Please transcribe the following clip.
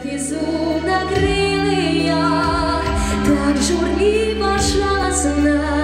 Безумно я, так журливо жалостно